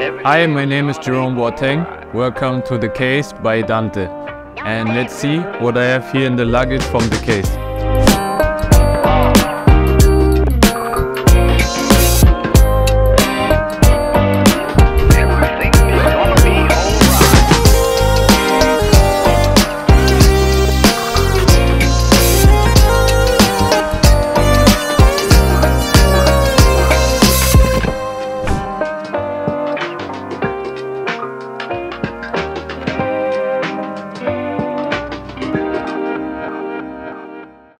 Hi, my name is Jerome Boateng. Welcome to the case by Dante. And let's see what I have here in the luggage from the case.